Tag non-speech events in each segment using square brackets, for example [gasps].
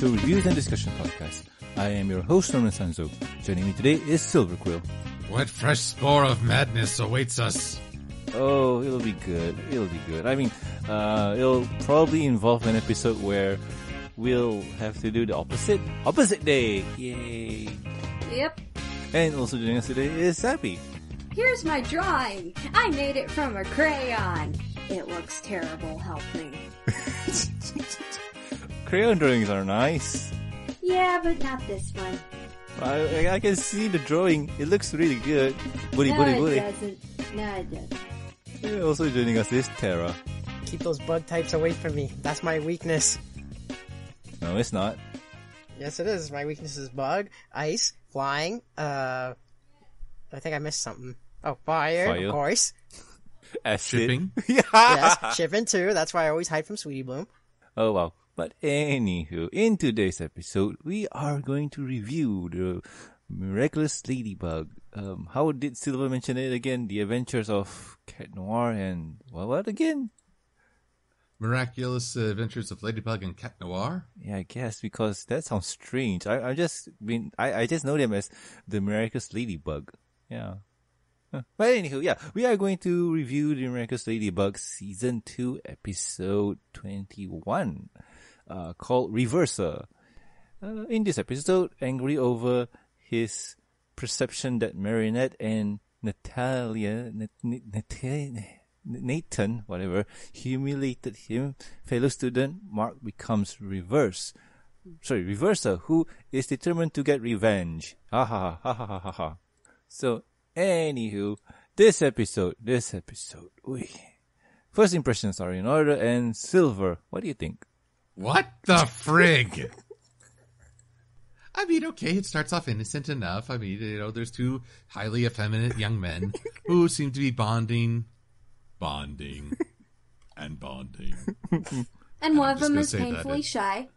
Show Reviews and Discussion Podcast. I am your host, Norman Sanzo. Joining me today is Silver Quill. What fresh spore of madness awaits us? Oh, it'll be good. It'll be good. I mean, uh, it'll probably involve an episode where we'll have to do the opposite. Opposite day! Yay! Yep. And also joining us today is Sappy. Here's my drawing. I made it from a crayon. It looks terrible. Help me. [laughs] Crayon drawings are nice. Yeah, but not this one. I, I can see the drawing. It looks really good. Booty, no, booty, it booty. doesn't. No, it doesn't. And also joining us is Terra. Keep those bug types away from me. That's my weakness. No, it's not. Yes, it is. My weakness is bug, ice, flying. Uh, I think I missed something. Oh, fire, Fire. of course. [laughs] Acid. Shipping? [laughs] yeah. Yes, shipping too. That's why I always hide from Sweetie Bloom. Oh wow. But anywho, in today's episode, we are going to review the Miraculous Ladybug. Um, how did Silver mention it again? The Adventures of Cat Noir and what, what again? Miraculous Adventures of Ladybug and Cat Noir? Yeah, I guess because that sounds strange. I I just been I, I just know them as the Miraculous Ladybug. Yeah. Huh. But anywho, yeah, we are going to review the Miraculous Ladybug season two, episode twenty-one, uh, called Reverser. Uh, in this episode, angry over his perception that Marinette and Natalia, Nat- Nat- Nathan, whatever, humiliated him, fellow student Marc becomes reverse. Sorry, reverser, who is determined to get revenge. Ha ha ha ha ha ha ha. So, anywho, this episode, this episode, ui. First impressions are in order, and Silver, what do you think? What the frig? I mean, okay, it starts off innocent enough. I mean, you know, there's two highly effeminate young men who seem to be bonding, bonding, and bonding. And one I'm of them is painfully shy.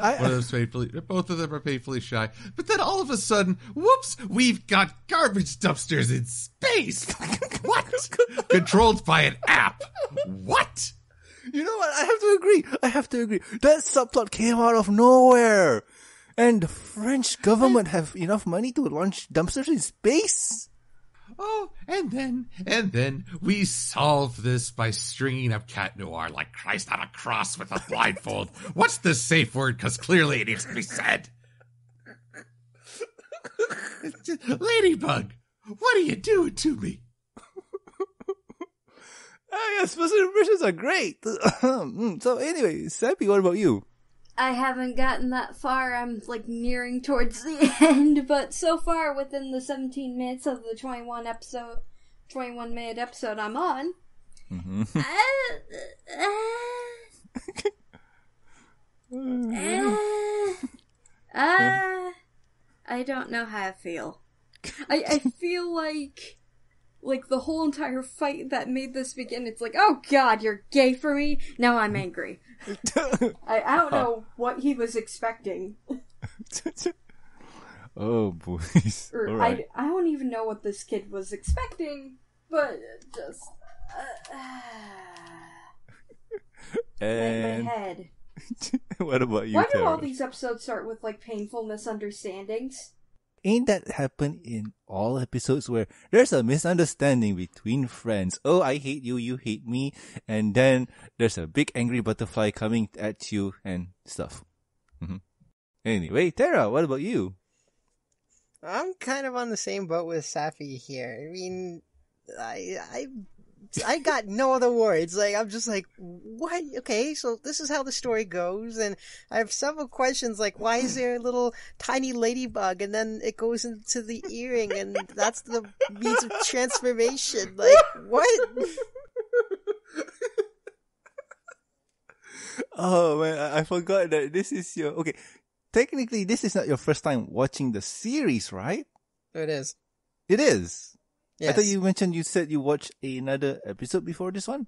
I, One of them's painfully, both of them are painfully shy. But then all of a sudden, whoops, we've got garbage dumpsters in space. [laughs] what? Controlled by an app. What? You know what? I have to agree. I have to agree. That subplot came out of nowhere. And the French government have enough money to launch dumpsters in space? Oh, and then, and then we solve this by stringing up Cat Noir like Christ on a cross with a [laughs] blindfold. What's the safe word? Because clearly it needs to be said. [laughs] Ladybug, what are you doing to me? Ah, yes, first impressions are great. [laughs] Mm, so anyway, Sappy, what about you? I haven't gotten that far. I'm like nearing towards the [laughs] end, but so far within the 17 minutes of the 21 episode, 21 minute episode I'm on. Mm-hmm. [laughs] uh, uh, uh, uh, I don't know how I feel. I, I feel like like the whole entire fight that made this begin, it's like, oh god, you're gay for me? Now I'm angry. [laughs] I, I don't know what he was expecting. [laughs] oh, boys. Or. I, I don't even know what this kid was expecting, but just. Uh, [sighs] my, my head. [laughs] what about you, Why do Terra? all these episodes start with like painful misunderstandings? Ain't that happen in all episodes where there's a misunderstanding between friends? Oh, I hate you, you hate me, and then there's a big angry butterfly coming at you and stuff. hmm Anyway, Terra, what about you? I'm kind of on the same boat with Safi here. I mean, I, I, I got no other words. Like, I'm just like, what? Okay, so this is how the story goes, and I have several questions like, why is there a little tiny ladybug, and then it goes into the earring, and that's the means of transformation? Like, what? Oh man, I, I forgot that this is your okay. Technically, this is not your first time watching the series, right? It is. It is. Yes. I thought you mentioned you said you watched another episode before this one.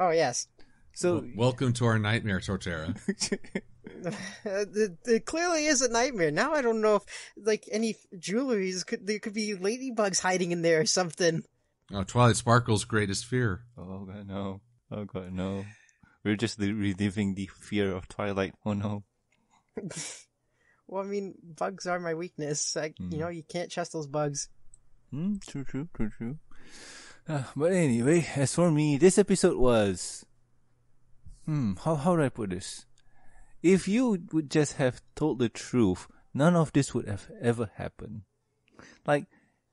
Oh yes. So Welcome to our nightmare, Torterra. [laughs] [laughs] It, it clearly is a nightmare. Now I don't know if like any jewelries could there could be ladybugs hiding in there or something. Oh, Twilight Sparkle's greatest fear. Oh god, no. Oh god, no. We're just li- reliving the fear of Twilight. Oh no. [laughs] Well, I mean, bugs are my weakness. Like, Hmm. you know, you can't trust those bugs. Hmm, true, true, true, true. Uh, but anyway, as for me, this episode was. Hmm, how, how do I put this? If you would just have told the truth, none of this would have ever happened. Like,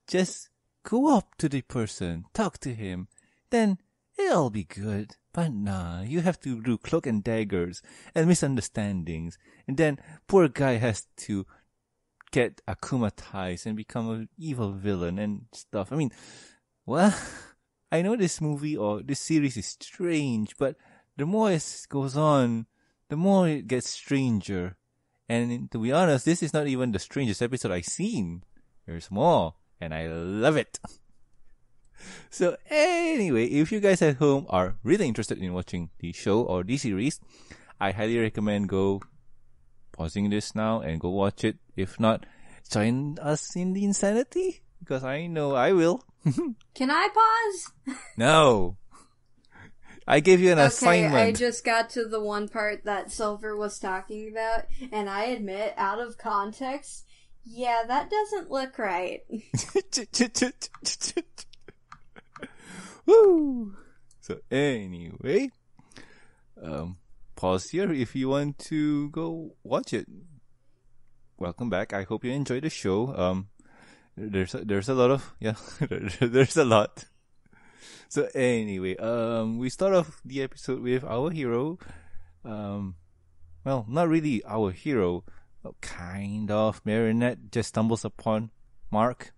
just go up to the person, talk to him, then it'll be good. But nah, you have to do cloak and daggers and misunderstandings, and then poor guy has to get akumatized and become an evil villain and stuff. I mean, well, [laughs] I know this movie or this series is strange, but the more it goes on, the more it gets stranger. And to be honest, this is not even the strangest episode I've seen. There's more, and I love it. [laughs] So anyway, if you guys at home are really interested in watching the show or the series, I highly recommend go pausing this now and go watch it. If not, join us in the insanity because I know I will. [laughs] Can I pause? No. I gave you an Okay, assignment. I just got to the one part that Silver was talking about, and I admit, out of context, yeah, that doesn't look right. [laughs] Woo! So anyway, um, pause here if you want to go watch it. Welcome back. I hope you enjoyed the show. Um, there's a, there's a lot of [laughs] yeah, [laughs] there's a lot. So anyway, um, we start off the episode with our hero. Um, well, not really our hero. Kind of. Marinette just stumbles upon Marc.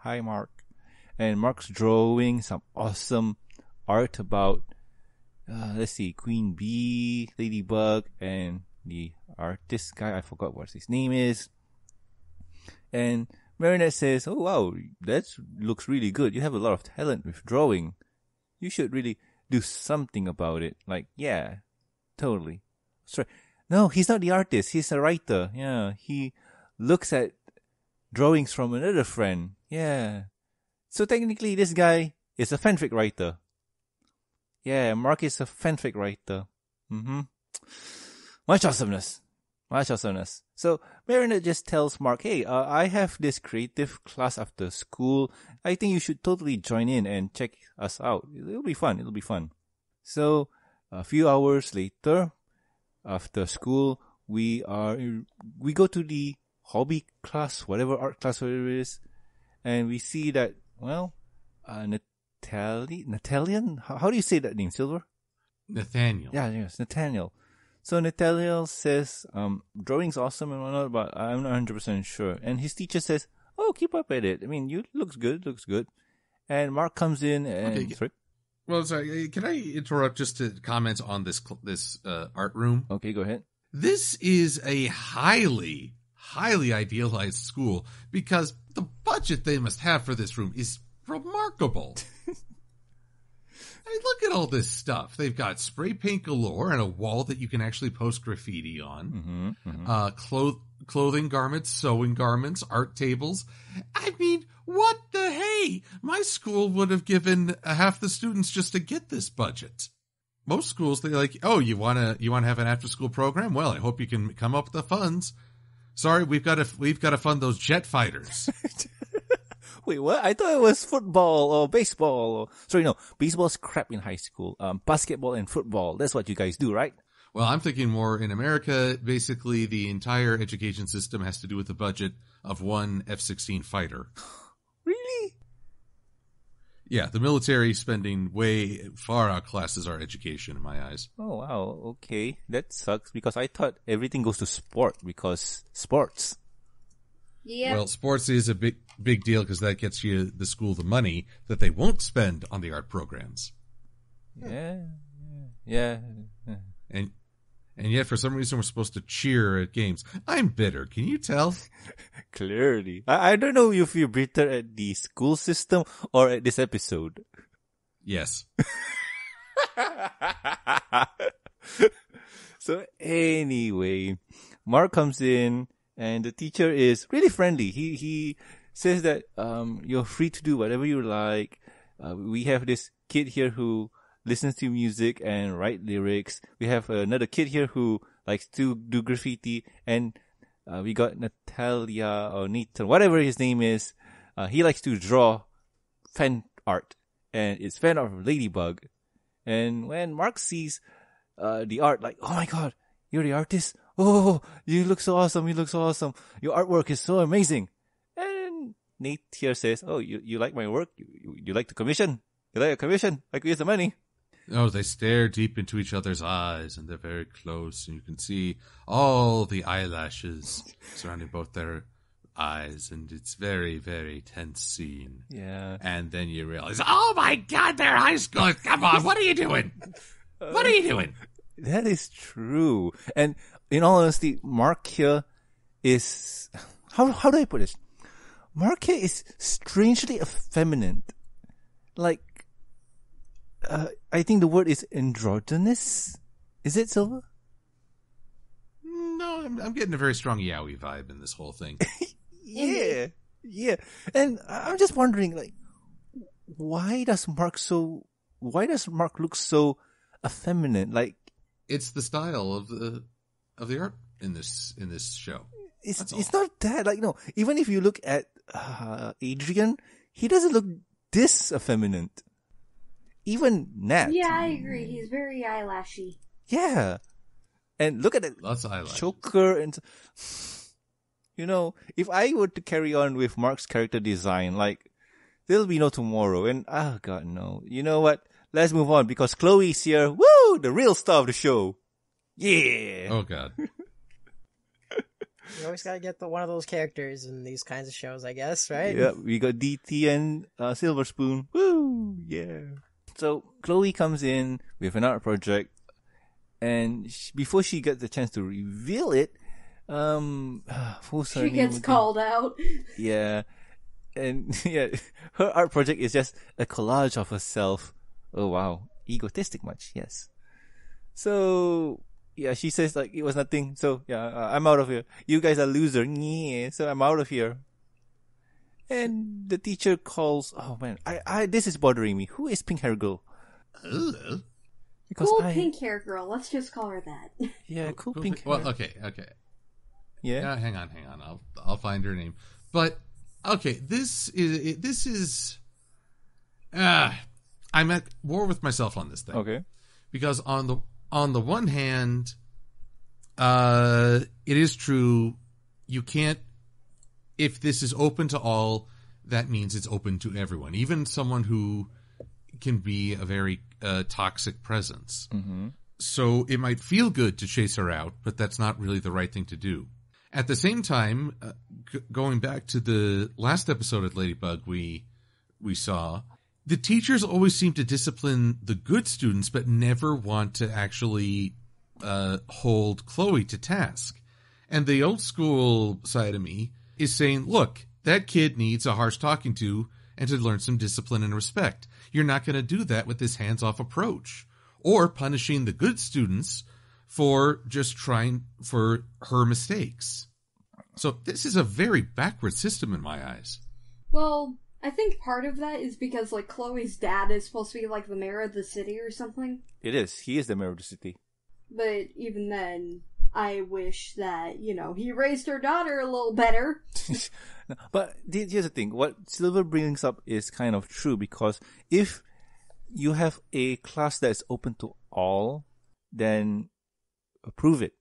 Hi, Marc. And Marc's drawing some awesome art about, uh, let's see, Queen Bee, Ladybug, and the artist guy. I forgot what his name is. And Marinette says, "Oh wow, that looks really good. You have a lot of talent with drawing. You should really do something about it." Like, yeah, totally. Sorry, no, he's not the artist. He's a writer. Yeah, he looks at drawings from another friend. Yeah. So technically, this guy is a fanfic writer. Yeah, Marc is a fanfic writer. Mm-hmm. Much awesomeness. Much awesomeness. So Marinette just tells Marc, hey, uh, I have this creative class after school. I think you should totally join in and check us out. It'll be fun. It'll be fun. So a few hours later, after school, we are, we go to the hobby class, whatever art class whatever it is, and we see that, well, uh, Natalie, Natalian? How, how do you say that name, Silver? Nathaniel. Yeah, yes, Nathaniel. So Nathaniel says, um, drawing's awesome and whatnot, but I'm not 100% sure. And his teacher says, oh, keep up at it. I mean, you looks good, looks good. And Marc comes in and, Okay. sorry. Well, sorry. uh, Can I interrupt just to comment on this this uh, art room? Okay, go ahead. This is a highly, highly idealized school because the budget they must have for this room is remarkable. [laughs] I mean, look at all this stuff. They've got spray paint galore and a wall that you can actually post graffiti on. Mm-hmm, Uh, cloth- clothing garments, sewing garments, art tables. I mean, what the hey? My school would have given half the students just to get this budget. Most schools, they're like, oh, you want to, you want to have an after school program? Well, I hope you can come up with the funds. Sorry, we've got to, we've got to fund those jet fighters. [laughs] Wait, what? I thought it was football or baseball or, sorry, no, baseball's crap in high school. Um, basketball and football. That's what you guys do, right? well, I'm thinking more in America, basically the entire education system has to do with the budget of one F-16 fighter. [gasps] Really? Yeah, the military spending way far outclasses our education in my eyes. Oh wow, okay. That sucks because I thought everything goes to sport because sports. Yeah. Well, sports is a big big deal because that gets you the school the money that they won't spend on the art programs. Yeah, yeah, yeah. And and yet for some reason we're supposed to cheer at games. I'm bitter. Can you tell? [laughs] Clearly, I, I don't know if you're bitter at the school system or at this episode. Yes. [laughs] so anyway, Marc comes in and the teacher is really friendly. He he says that um you're free to do whatever you like. Uh, we have this kid here who listens to music and write lyrics. We have another kid here who likes to do graffiti, and uh, we got Natalia or Nathan, whatever his name is. Uh, he likes to draw fan art, and it's fan art of Ladybug. And when Marc sees uh, the art, like, oh my god, you're the artist. Oh, you look so awesome. You look so awesome. Your artwork is so amazing. Nate here says, oh, you, you like my work? You, you, like the commission? You like a commission? I could use the money. Oh, they stare deep into each other's eyes, and they're very close, and you can see all the eyelashes surrounding both their eyes, and it's very, very tense scene. Yeah. And then you realize, oh my god, they're high school. Come on, what are you doing? What are you doing? [laughs] That is true. And in all honesty, Marc here is, how, how do I put this? Marc is strangely effeminate. Like, uh, I think the word is androgynous. Is it Silver? No, I'm, I'm getting a very strong yaoi vibe in this whole thing. [laughs] Yeah. Yeah. And I'm just wondering, like, why does Marc so, why does Marc look so effeminate? Like, it's the style of the of the art in this in this show. it's, it's not that, like, no, even if you look at, uh, Adrien, he doesn't look this effeminate. Even Nat. Yeah, I agree. He's very eyelashy. Yeah. And look at it. Lots of highlights. choker and you know if i were to carry on with marc's character design like there'll be no tomorrow and oh god no you know what let's move on because chloe's here woo the real star of the show yeah Oh god. You always gotta get the one of those characters in these kinds of shows, I guess, right? yeah we got dt and uh, silver spoon woo yeah so chloe comes in with an art project and sh- before she gets the chance to reveal it um [sighs] who's her She gets again? called out. [laughs] Yeah. And [laughs] yeah, her art project is just a collage of herself. Oh wow. Egotistic much, yes. So, yeah, she says like it was nothing. So, yeah, uh, I'm out of here. You guys are loser. Yeah, so I'm out of here. And the teacher calls, oh man, I, I, this is bothering me. Who is Pink Hair Girl? Ugh. Because Cool I, pink hair girl. Let's just call her that. [laughs] yeah, cool Who- pink hair. Well, okay, okay. yeah. Yeah, hang on, hang on. I'll I'll find her name. But okay, this is this is. Uh, I'm at war with myself on this thing. Okay. because on the on the one hand, uh, it is true you can't. If this is open to all, that means it's open to everyone, even someone who can be a very uh, toxic presence. Mm-hmm. So it might feel good to chase her out, but that's not really the right thing to do. At the same time, uh, g- going back to the last episode of Ladybug we we saw, the teachers always seem to discipline the good students, but never want to actually uh, hold Chloe to task. And the old school side of me is saying, look, that kid needs a harsh talking to and to learn some discipline and respect. You're not going to do that with this hands off approach or punishing the good students for just trying for her mistakes. So this is a very backward system in my eyes. Well, I think part of that is because like Chloe's dad is supposed to be like the mayor of the city or something. It is. He is the mayor of the city. But even then, I wish that, you know, he raised her daughter a little better. [laughs] But here's the thing: what Silver brings up is kind of true because if you have a class that's open to all, then approve it.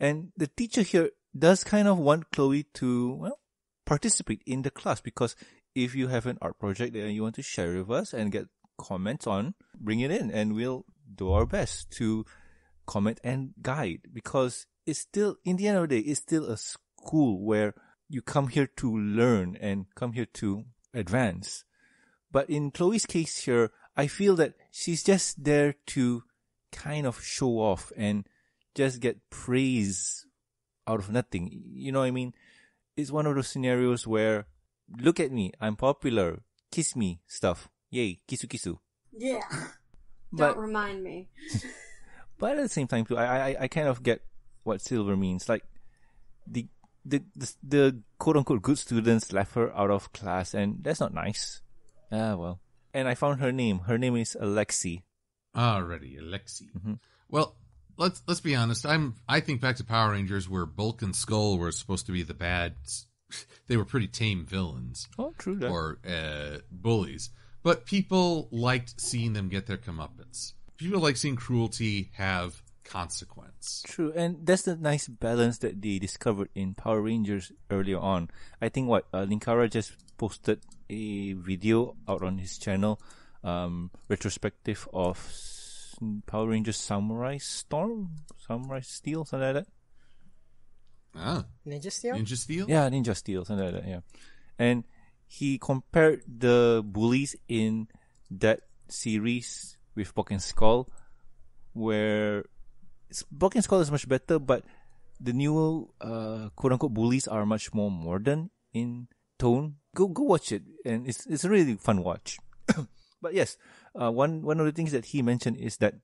And the teacher here does kind of want Chloe to well participate in the class because if you have an art project that you want to share with us and get comments on, bring it in, and we'll do our best to comment and guide. Because it's still in the end of the day it's still a school where you come here to learn and come here to advance. But in chloe's case here i feel that she's just there to kind of show off and just get praise out of nothing. You know what i mean? It's one of those scenarios where look at me i'm popular kiss me stuff yay kisu kisu Yeah. but Don't remind me. [laughs] but at the same time too, I, I I kind of get what silver means. Like the the the, the quote unquote good students left her out of class, and that's not nice. Ah well. And I found her name. Her name is Alexi. Already, Alexi. Mhm. Well, let's let's be honest. I'm I think back to Power Rangers where Bulk and Skull were supposed to be the bad. They were pretty tame villains Oh, true that. or uh, bullies, but people liked seeing them get their comeuppance. People like seeing cruelty have consequence. True, and that's the nice balance that they discovered in Power Rangers earlier on. I think what uh, Linkara just posted a video out on his channel, um, retrospective of Power Rangers Samurai Storm, Samurai Steel, something like that. Ah, Ninja Steel? Ninja Steel. Yeah, Ninja Steel, something like that. Yeah, and he compared the bullies in that series with Bulk and Skull, where s- and Skull is much better, but the new uh, quote unquote bullies are much more modern in tone. Go go watch it, and it's it's a really fun watch. [coughs] but yes, uh, one one of the things that he mentioned is that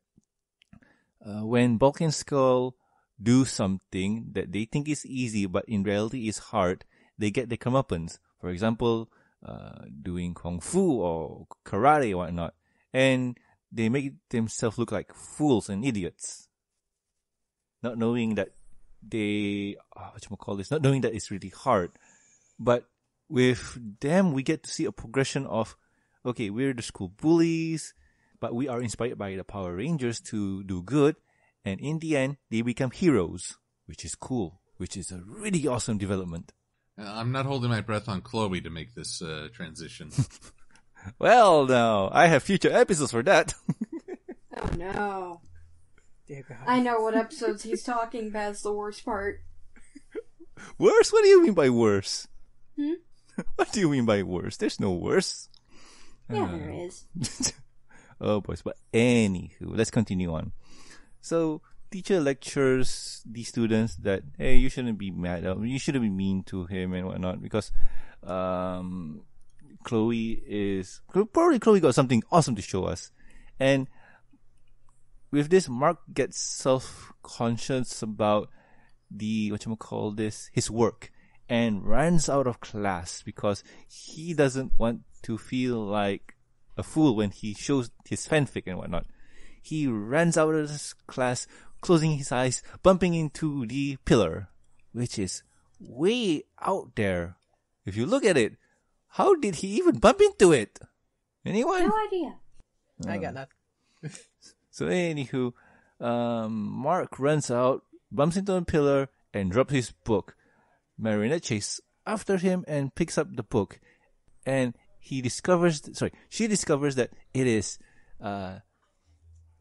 uh, when Bulk and Skull do something that they think is easy, but in reality is hard, they get the comeuppance. For example, uh, doing kung fu or karate or whatnot, and they make themselves look like fools and idiots, not knowing that they uh, what you call this, not knowing that it's really hard. But with them, we get to see a progression of, okay, we're the school bullies, but we are inspired by the Power Rangers to do good, and in the end, they become heroes, which is cool, which is a really awesome development. Uh, I'm not holding my breath on Chloe to make this uh, transition. [laughs] Well, now I have future episodes for that. [laughs] Oh no. Dear God. I know what episodes he's talking about is the worst part. worse? What do you mean by worse? Hmm? [laughs] What do you mean by worse? There's no worse. Yeah, Uh, there is. oh boys, but anywho, let's continue on. So teacher lectures the students that hey, you shouldn't be mad, you shouldn't be mean to him and whatnot because um, Chloe is probably Chloe got something awesome to show us, and with this, Marc gets self conscious about the what you call this his work and runs out of class because he doesn't want to feel like a fool when he shows his fanfic and whatnot. He runs out of this class, closing his eyes, bumping into the pillar, which is way out there. If you look at it, how did he even bump into it? Anyone? No idea. I got nothing. [laughs] So anywho, um, Marc runs out, bumps into a pillar, and drops his book. Marinette chases after him and picks up the book, and he discovers, sorry, she discovers that it is, uh,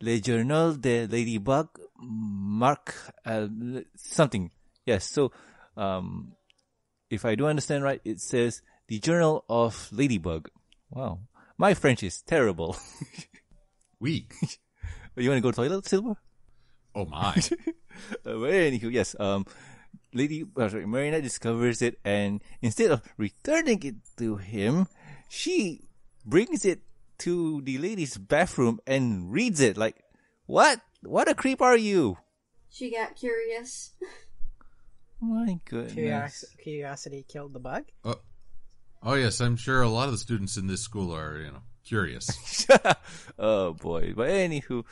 Le Journal de Ladybug, Marc, uh, something. Yes, so, um, if I do understand right, it says the Journal of Ladybug. Wow. My French is terrible. [laughs] Weak. you want to go to the toilet, Silver? Oh my. [laughs] Uh, anywho, yes, um, Lady, uh, sorry, discovers it, and instead of returning it to him, she brings it to the lady's bathroom and reads it. Like, what? What a creep are you? She got curious. [laughs] My goodness. Curiosity, curiosity killed the bug. Oh, oh yes, I'm sure a lot of the students in this school are, you know, curious. [laughs] oh boy. But anywho,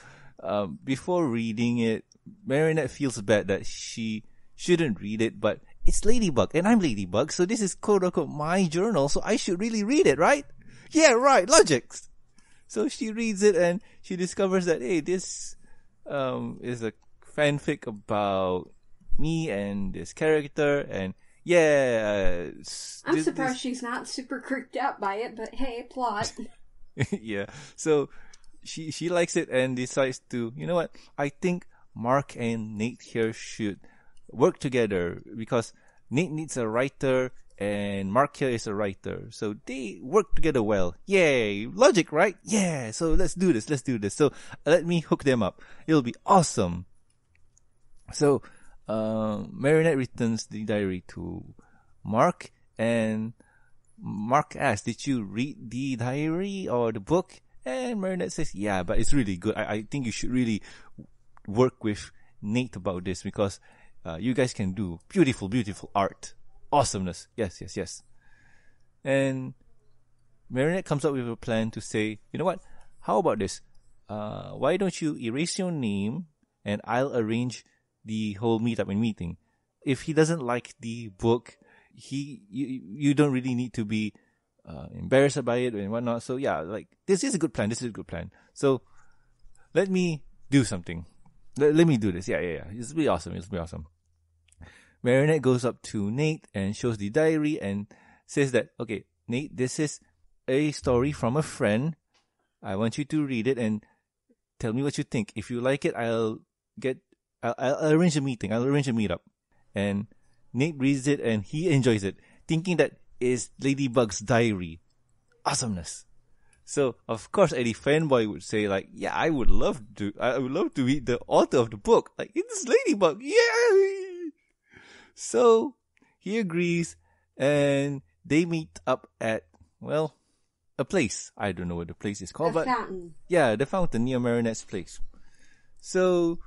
um, before reading it, Marinette feels bad that she shouldn't read it, but it's Ladybug, and I'm Ladybug, so this is quote unquote my journal, so I should really read it, right? Yeah, right, logics. So she reads it and she discovers that, hey, this, um, is a fanfic about me and this character, and yeah, uh, I'm this- surprised this- she's not super creeped out by it, but hey, plot. [laughs] yeah. So she she likes it and decides to you know what? I think Marc and Nate here should work together because Nate needs a writer and Marc here is a writer. So they work together well. Yay! Logic, right? Yeah. So let's do this. Let's do this. So let me hook them up. It'll be awesome. So um, Marinette returns the diary to Marc and Marc asks, did you read the diary or the book? And Marinette says, yeah, but it's really good. I, I think you should really work with Nate about this because uh, you guys can do beautiful, beautiful art. Awesomeness. Yes, yes, yes. And Marinette comes up with a plan to say, you know what? How about this? Uh, why don't you erase your name and I'll arrange the whole meetup and meeting. If he doesn't like the book, he you you don't really need to be uh, embarrassed by it and whatnot. So yeah, like this is a good plan. This is a good plan. So let me do something. Let, let me do this. Yeah, yeah, yeah. It's be awesome. It's be awesome. Marinette goes up to Nate and shows the diary and says that, okay, Nate, this is a story from a friend. I want you to read it and tell me what you think. If you like it, I'll get, I'll, I'll arrange a meeting. I'll arrange a meetup. And Nate reads it and he enjoys it, thinking that is Ladybug's diary. Awesomeness. So of course, any fanboy would say like, "Yeah, I would love to. I would love to meet the author of the book. Like it's Ladybug, yeah." So he agrees, and they meet up at well, a place. I don't know what the place is called, The but fountain. yeah, the fountain near Marinette's place. So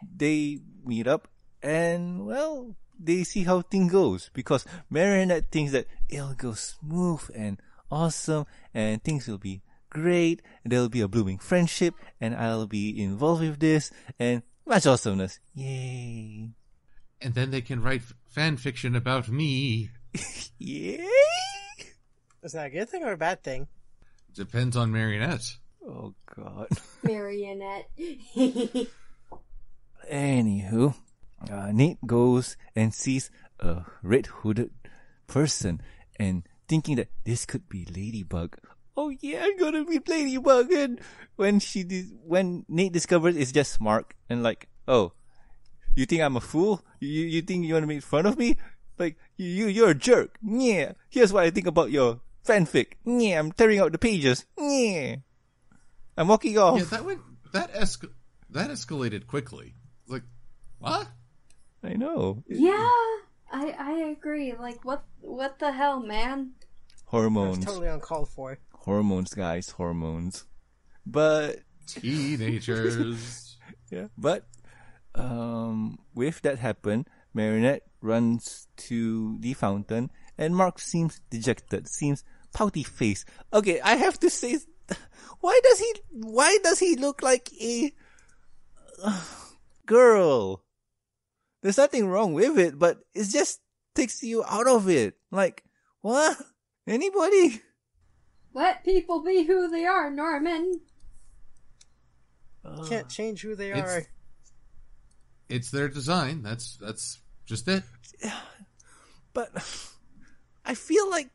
they meet up and well, they see how thing goes because Marinette thinks that it'll go smooth and awesome and things will be great and there'll be a blooming friendship and I'll be involved with this and much awesomeness. Yay. And then they can write f- fan fiction about me. [laughs] Yay. Is that a good thing or a bad thing? Depends on Marionette. Oh god. [laughs] Marionette. [laughs] Anywho, uh, Nate goes and sees a red hooded person and thinking that this could be Ladybug. Oh yeah, I'm gonna be Ladybug. And when she dis- when Nate discovers it's just Marc and like, oh, you think I'm a fool? You you think you wanna make fun of me? Like you you you're a jerk. Yeah. Here's what I think about your fanfic. Yeah, I'm tearing out the pages. Yeah. I'm walking off. Yeah, that went that escal that escalated quickly. Like, what? I know. yeah, I I agree. Like what what the hell, man? Hormones. It's totally uncalled for. hormones, guys, hormones. But Teenagers. [laughs] yeah, but um, with that happen, Marinette runs to the fountain, and Marc seems dejected, seems pouty face. Okay, I have to say, [laughs] why does he? Why does he look like a uh, [sighs] girl? There's nothing wrong with it, but it just takes you out of it. Like what? Anybody? Let people be who they are, Norman. Can't change who they are. It's their design. That's that's just it. [sighs] but I feel like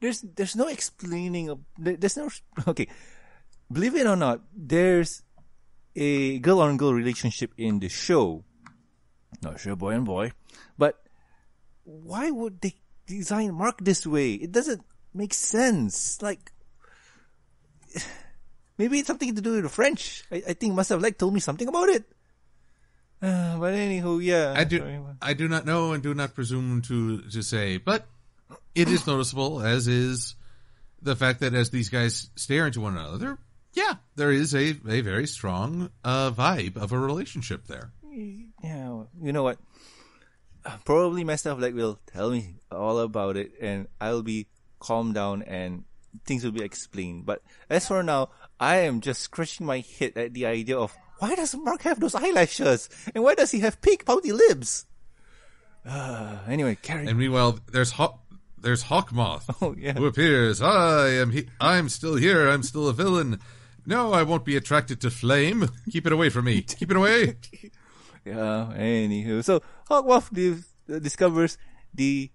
there's there's no explaining of there's no [laughs] okay. Believe it or not, there's a girl on girl relationship in the show. Not sure boy and boy, but why would they design Marc this way? It doesn't make sense. Like [sighs] maybe it's something to do with the French. I, I think must have like told me something about it. Uh, [sighs] but anywho, yeah. I do I do not know and do not presume to to say, but it is noticeable, as is the fact that as these guys stare into one another, yeah, there is a, a very strong uh, vibe of a relationship there. yeah, you know what? Probably myself like will tell me all about it, and I'll be calmed down and things will be explained. But as for now, I am just scratching my head at the idea of why does Marc have those eyelashes, and why does he have pink pouty lips? Uh, anyway, carry. And meanwhile, there's Hawk, there's Hawkmoth, [laughs] Oh, yeah. who appears. I am he- I'm still here. I'm still a villain. No, I won't be attracted to flame. [laughs] Keep it away from me. Keep it away. [laughs] Yeah, anywho. So, Hawkmoth dis- uh, discovers the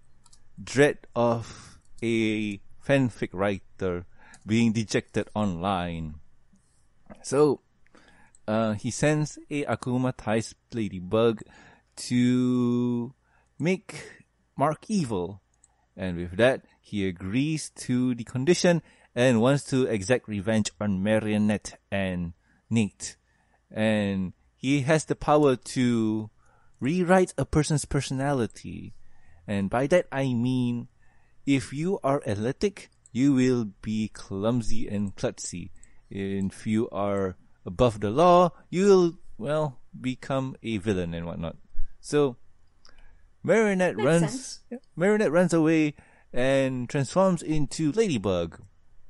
dread of a fanfic writer being dejected online. So, uh, he sends a Akuma akumatized ladybug to make Marc evil. And with that, he agrees to the condition and wants to exact revenge on Marionette and Nate. And he has the power to rewrite a person's personality. And by that I mean, if you are athletic, you will be clumsy and klutzy. If you are above the law, you'll, well, become a villain and whatnot. So, Marinette Makes runs, sense. Marinette runs away and transforms into Ladybug.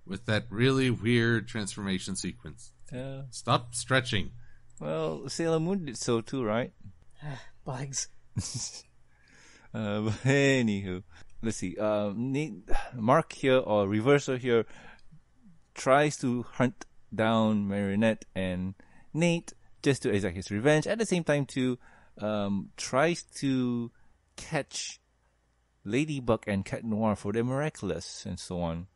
With that really weird transformation sequence. Uh, Stop stretching. Well, Sailor Moon did so too, right? Bugs. Uh, [laughs] but [laughs] anywho, let's see. Um, Marc here or Reverser here tries to hunt down Marionette and Nate just to exact his revenge. At the same time, too, um, tries to catch Ladybug and Cat Noir for their miraculous and so on.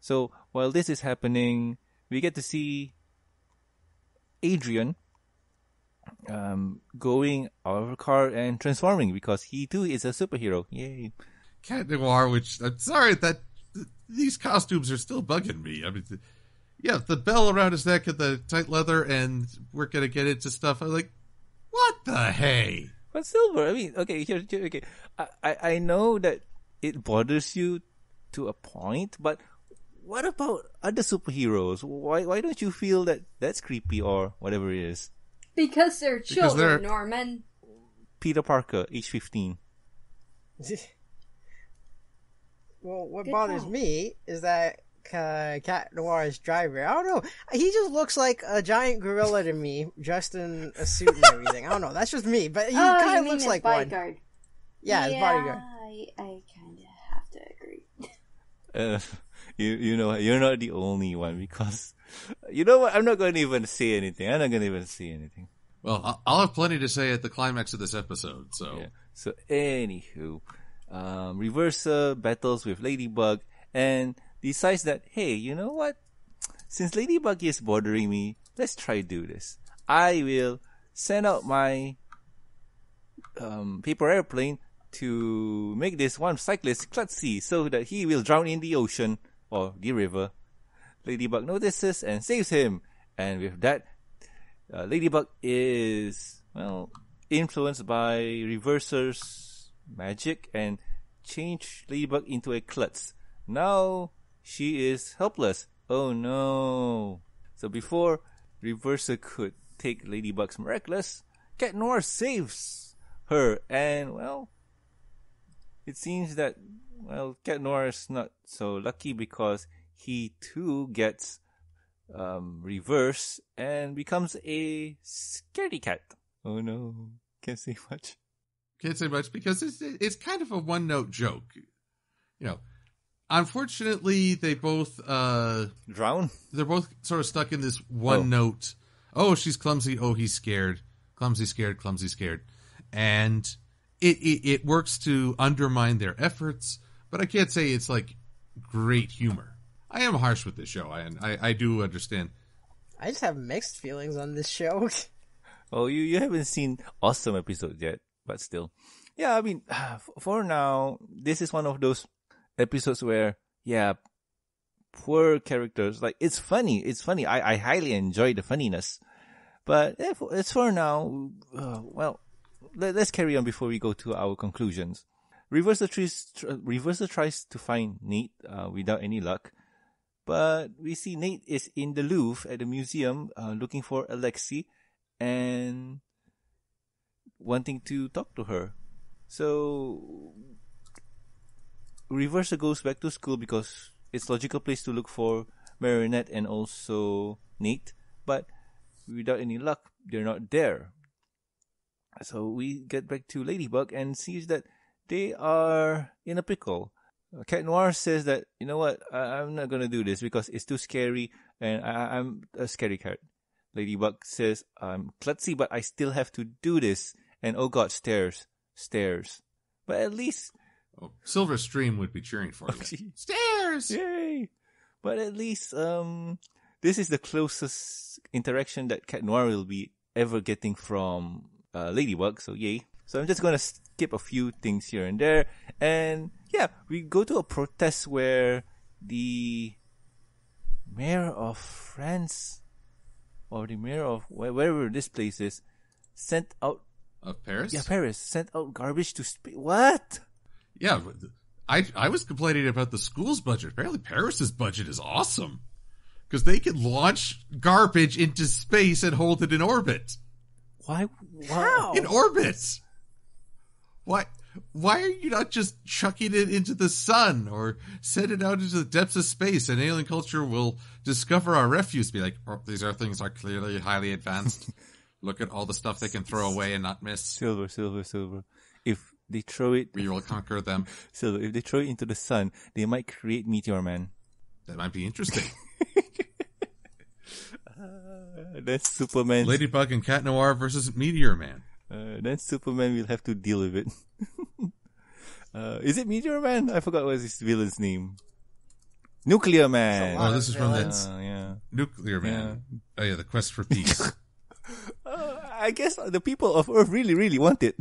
So while this is happening, we get to see Adrien um, going out of her car and transforming because he too is a superhero. Yay! Cat Noir, which I'm sorry that these costumes are still bugging me. I mean, yeah, the bell around his neck and the tight leather, and we're gonna get into stuff. I'm like, what the hey? But silver, I mean, okay, here, here okay. I, I, I know that it bothers you to a point, but what about other superheroes? Why, why don't you feel that that's creepy or whatever it is? Because they're children, they're- Norman. Peter Parker, age 15. [laughs] well, what Good bothers call. me is that uh, Cat Noir's driver. I don't know. He just looks like a giant gorilla to me, dressed in a suit and everything. I don't know. That's just me, but he [laughs] oh, kind of looks his like one. bodyguard. Yeah, his bodyguard. I, I kind of have to agree. Uh, [laughs] you, you know, you're not the only one because, you know what? I'm not going to even say anything. I'm not going to even say anything. Well, I- I'll have plenty to say at the climax of this episode. So Yeah. So anywho, um, Reverser battles with Ladybug and decides that hey, you know what? Since Ladybug is bothering me, let's try to do this. I will send out my um, paper airplane to make this one cyclist klutzy so that he will drown in the ocean or the river. Ladybug notices and saves him, and with that, uh, Ladybug is well influenced by Reverser's magic and change Ladybug into a klutz. Now she is helpless. Oh no! So before Reverser could take Ladybug's miraculous, Cat Noir saves her, and well, it seems that well, Cat Noir is not so lucky because he too gets um, reverse and becomes a scaredy cat. Oh no, can't say much. can't say much because it's it's kind of a one note joke. You know, unfortunately, they both uh Drown? they're both sort of stuck in this one Oh. note. Oh, she's clumsy. Oh, he's scared. Clumsy, scared. Clumsy, scared. And it, it it works to undermine their efforts, but I can't say it's like great humor. I am harsh with this show. I I, I do understand. I just have mixed feelings on this show. [laughs] Oh, you, you haven't seen awesome episodes yet, but still. Yeah, I mean, [sighs] for now, this is one of those episodes where, yeah, poor characters, like, it's funny, it's funny. I, I highly enjoy the funniness. But it's for now, uh, well, let, let's carry on before we go to our conclusions. Reverser tries, tr- Reverser tries to find Nate, uh, without any luck. But we see Nate is in the Louvre at the museum, uh, looking for Alexi and wanting to talk to her. So Reverser goes back to school because it's logical place to look for Marinette and also Nate, but without any luck, they're not there. So we get back to Ladybug and sees that they are in a pickle. Uh, Cat Noir says that, you know what, I- I'm not gonna do this because it's too scary and I- I'm a scary cat. Ladybug says, I'm klutzy, but I still have to do this. And oh god, stairs, stairs. But at least, Oh, Silver Stream would be cheering for you. Stairs. yay! But at least, um, this is the closest interaction that Cat Noir will be ever getting from uh, Ladybug, so yay. So I'm just gonna skip a few things here and there. And yeah, we go to a protest where the mayor of France or the mayor of where- wherever this place is sent out Of Paris. yeah Paris sent out garbage to space. What? Yeah, I I was complaining about the school's budget. Apparently, Paris's budget is awesome because they can launch garbage into space and hold it in orbit. Why? How? In orbit. Why? Why are you not just chucking it into the sun or send it out into the depths of space and alien culture will discover our refuse? Be like, oh, these are things are clearly highly advanced. [laughs] Look at all the stuff they can throw away and not miss. Silver, silver, silver. They throw it, We will conquer them. [laughs] So if they throw it into the sun, they might create Meteor Man. That might be interesting. [laughs] Uh, then Superman, Ladybug and Cat Noir versus Meteor Man. uh, then Superman will have to deal with it. [laughs] uh, is it Meteor Man? I forgot what his villain's name. Nuclear Man. Oh, this is from the. Uh, yeah. Nuclear Man. Oh yeah, the quest for peace. Uh, I guess the people of Earth really, really want it.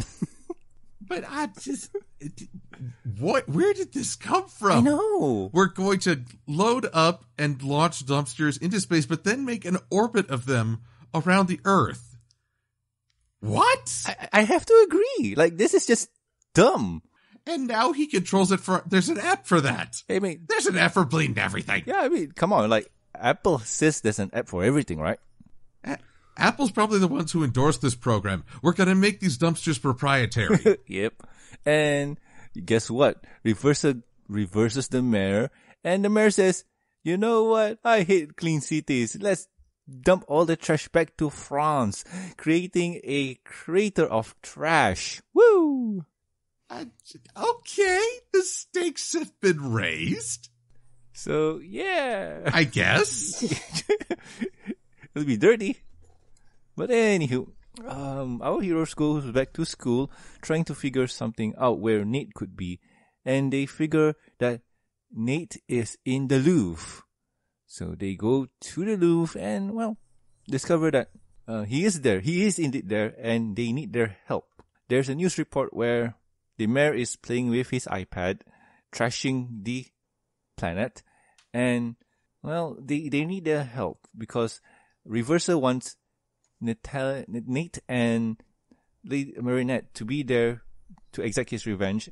But I just, what? Where did this come from? I know. We're going to load up and launch dumpsters into space, but then make an orbit of them around the Earth. What? I, I have to agree. Like, this is just dumb. and now he controls it for. There's an app for that. I mean, There's an app for bleeding everything. yeah, I mean, come on. Like, Apple says there's an app for everything, right? Apple's probably the ones who endorsed this program. We're going to make these dumpsters proprietary. [laughs] yep. And guess what? Reverser reverses the mayor, and the mayor says, "You know what? I hate clean cities. Let's dump all the trash back to France, creating a crater of trash." Woo! I- okay, the stakes have been raised. So yeah, I guess. [laughs] it'll be dirty. But anywho, um, our heroes goes back to school trying to figure something out where Nate could be, and they figure that Nate is in the Louvre. So they go to the Louvre and well, discover that uh, he is there. He is indeed there, and they need their help. There's a news report where the mayor is playing with his iPad, trashing the planet, and well, they they need their help because Reverser wants Natal- Nate and Lady Marinette to be there to exact his revenge,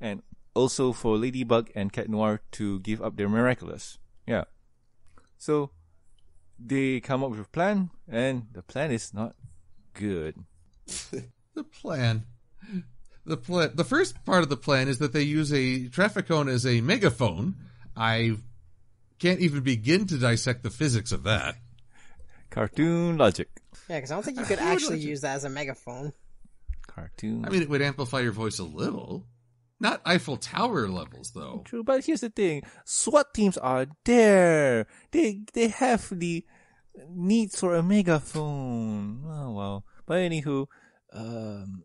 and also for Ladybug and Cat Noir to give up their miraculous. Yeah. So they come up with a plan, and the plan is not good. [laughs] the plan. The plan. The first part of the plan is that they use a traffic cone as a megaphone. I can't even begin to dissect the physics of that. Cartoon logic. Yeah, because I don't think you could actually I- use that as a megaphone. Cartoon. I mean, it would amplify your voice a little. Not Eiffel Tower levels, though. True, but here's the thing: SWAT teams are there. They they have the needs for a megaphone. Oh well. But anywho, um,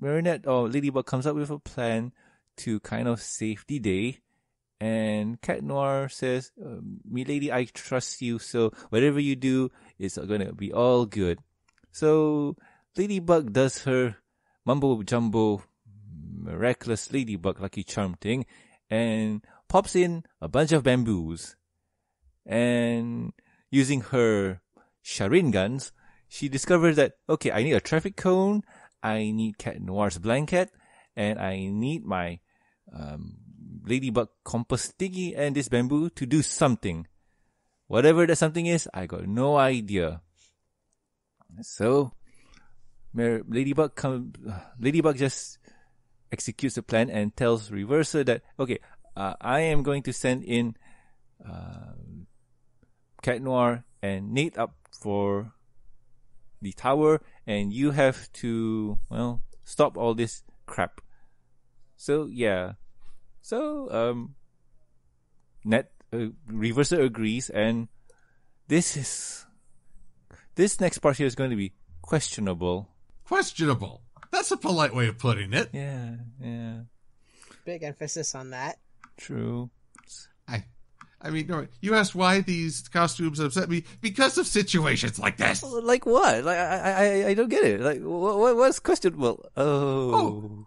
Marinette or Ladybug comes up with a plan to kind of save the day, and Cat Noir says, "Milady, I trust you. So whatever you do is gonna be all good." So Ladybug does her mumbo jumbo miraculous ladybug lucky charm thing and pops in a bunch of bamboos. And using her Sharin guns, she discovers that, okay, I need a traffic cone, I need Cat Noir's blanket, and I need my um, ladybug compass and this bamboo to do something. Whatever that something is, I got no idea. So, Ladybug come, Ladybug just executes the plan and tells Reverser that okay, uh, I am going to send in uh, Cat Noir and Nate up for the tower, and you have to well stop all this crap. So yeah, so um, Net uh, Reverser agrees, and this is this next part here is going to be questionable. Questionable. That's a polite way of putting it. Yeah, yeah, Big emphasis on that. true. I, I mean, no, you asked why these costumes upset me because of situations like this. Like what? Like I, I, I don't get it. Like what, what what's questionable? Oh, Oh.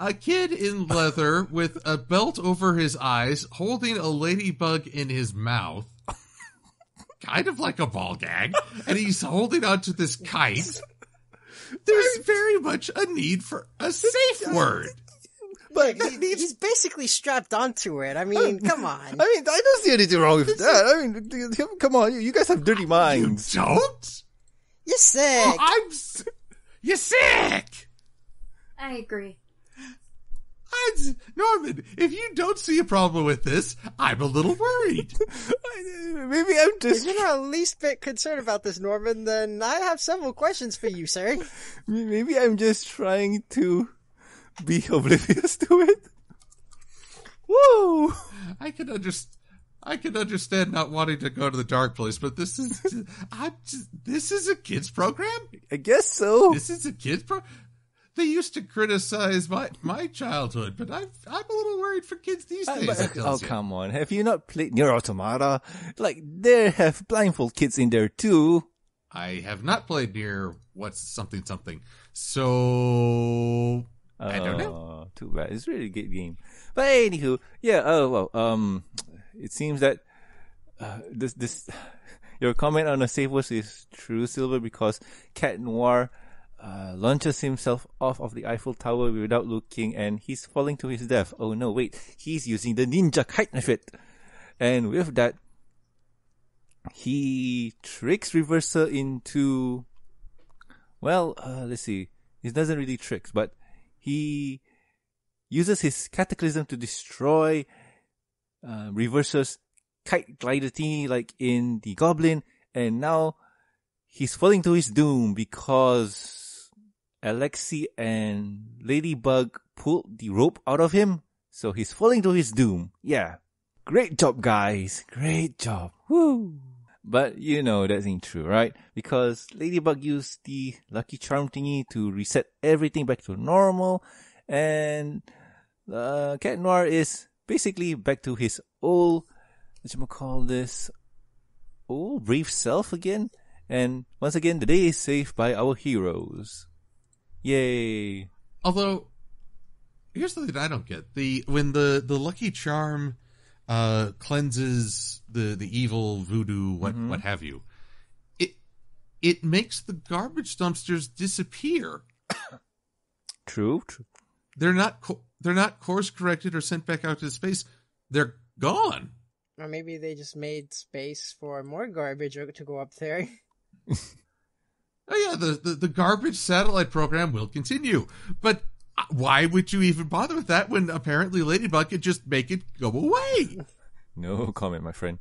A kid in leather with a belt over his eyes, holding a ladybug in his mouth, kind of like a ball gag, and he's holding onto this kite. There's very much a need for a safe word. but He- he's basically strapped onto it. I mean, [laughs] come on. I mean, I don't see anything wrong with that. I mean, come on, you, you guys have dirty minds. You don't? You're oh, sick. I'm. You're sick. I agree. I, Norman, if you don't see a problem with this, I'm a little worried. [laughs] Maybe I'm just. If just you're not least bit concerned about this, Norman, then I have several questions for you, sir. maybe I'm just trying to be [laughs] oblivious to it. Woo! I can understand. I can understand not wanting to go to the dark place, but this is [laughs] I'm just, this is a kids program. I guess so. This is a kids pro. They used to criticize my my childhood, but I'm I'm a little worried for kids these Uh, days. but- oh come on! Have you not played NieR Automata? Like there have blindfold kids in there too. I have not played near what's something something. So I don't know. Oh, Too bad. It's really a good game. But anywho, yeah. Oh well. Um, it seems that uh, this this [sighs] your comment on the safe word is true, Silver, because Cat Noir uh, launches himself off of the Eiffel Tower without looking, and he's falling to his death. Oh no! Wait, he's using the ninja kite method, and with that, he tricks Reverser into well, uh, let's see. He doesn't really tricks, but he uses his cataclysm to destroy uh, Reverser's kite glider thingy like in the Goblin, and now he's falling to his doom because Alix and Ladybug pulled the rope out of him, so he's falling to his doom. Yeah. Great job, guys. Great job. Woo! But you know that ain't true, right? Because Ladybug used the Lucky Charm thingy to reset everything back to normal, and uh, Cat Noir is basically back to his old, what you call this, old brave self again. And once again, the day is saved by our heroes. Yay! Although, here's the thing I don't get: the when the the Lucky Charm uh, cleanses the the evil voodoo, what Mm-hmm. what have you, it it makes the garbage dumpsters disappear. [coughs] True, true. They're not co- they're not course corrected or sent back out to space. They're gone. Or maybe they just made space for more garbage to go up there. [laughs] Oh yeah, the, the, the garbage satellite program will continue. But uh, why would you even bother with that when apparently Ladybug could just make it go away? No comment, my friend.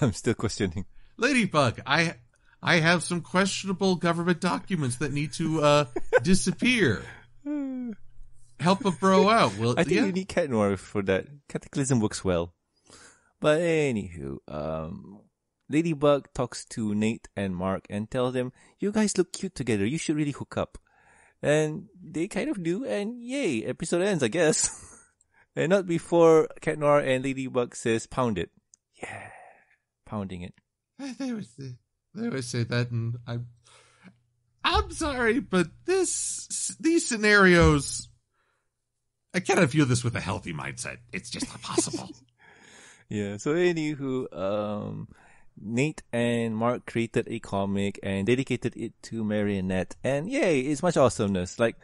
I'm still questioning. Ladybug, I I have some questionable government documents that need to uh [laughs] disappear. Help a bro out. Will I think yeah. you need Cat Noir for that. Cataclysm works well. But anywho, um, Ladybug talks to Nate and Marc and tells them, you guys look cute together. You should really hook up. And they kind of do, and yay, episode ends, I guess. [laughs] and not before Cat Noir and Ladybug says, pound it. Yeah. Pounding it. They always say, they always say that, and I'm I'm sorry, but this these scenarios, I cannot view this with a healthy mindset. It's just not possible. [laughs] Yeah, so anywho, um, Nate and Marc created a comic and dedicated it to Marinette. And yay, it's much awesomeness. Like,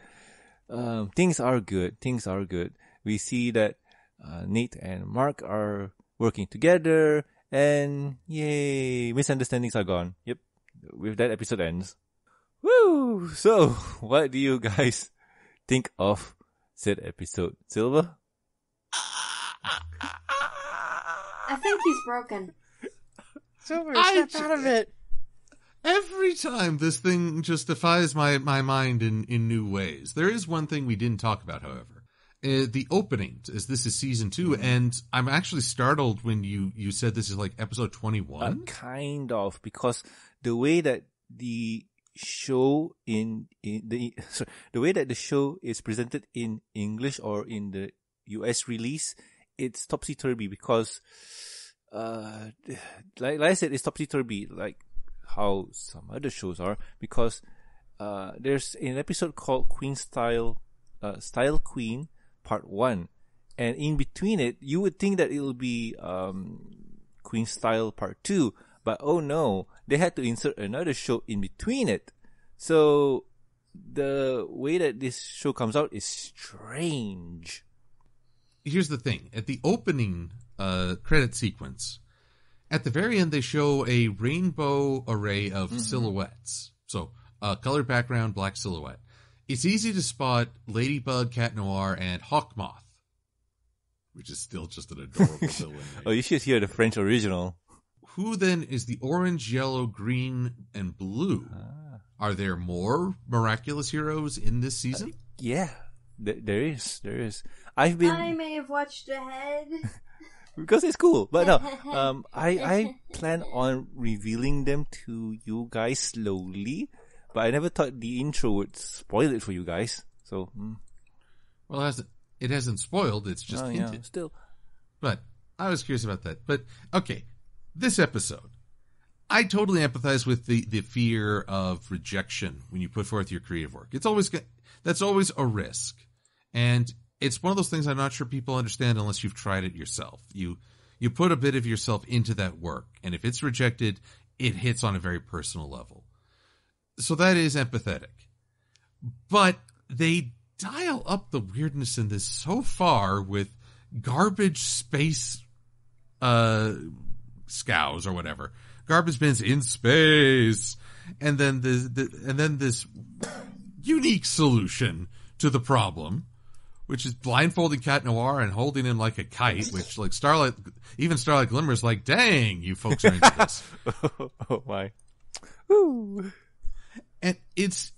um, things are good. Things are good. We see that, uh, Nate and Marc are working together and yay, misunderstandings are gone. Yep. With that episode ends. Woo! So, [laughs] what do you guys think of said episode? Silver? I think he's broken. Silver, I snap out of it. Every time this thing just defies my, my mind in, in new ways. There is one thing we didn't talk about, however. Uh, the opening, as this is season 2 and I'm actually startled when you, you said this is like episode 21. Uh, kind of because the way that the show in in the [laughs] sorry, the way that the show is presented in English or in the US release, it's topsy turvy because, uh, like, like I said, it's topsy turvy like how some other shows are because uh there's an episode called Queen Style, uh, Style Queen Part One, and in between it, you would think that it'll be um Queen Style Part 2. But oh no, they had to insert another show in between it. So the way that this show comes out is strange. here's the thing at the opening uh credit sequence at the very end they show a rainbow array of silhouettes so uh colored background black silhouette it's easy to spot Ladybug, Cat Noir, and Hawk Moth, which is still just an adorable [laughs] villain. Oh, you should hear the French original. Who then is the orange, yellow, green, and blue? Ah. Are there more miraculous heroes in this season? Yeah, th- there is, there is. I've been I may have watched ahead. [laughs] because it's cool, but no. [laughs] Um, I I plan on revealing them to you guys slowly, but I never thought the intro would spoil it for you guys. So, mm, Well, it hasn't, it hasn't spoiled. It's just oh, yeah, hinted. still. But I was curious about that. But okay, this episode, I totally empathize with the the fear of rejection when you put forth your creative work. It's always that's always a risk, and it's one of those things I'm not sure people understand unless you've tried it yourself. You you put a bit of yourself into that work, and if it's rejected, it hits on a very personal level. So that is empathetic, but they dial up the weirdness in this so far with garbage space uh scows or whatever garbage bins in space and then the, the and then this unique solution to the problem which is blindfolding cat noir and holding him like a kite which like starlight even starlight glimmer's like dang you folks are into this [laughs] oh my. Woo. and it's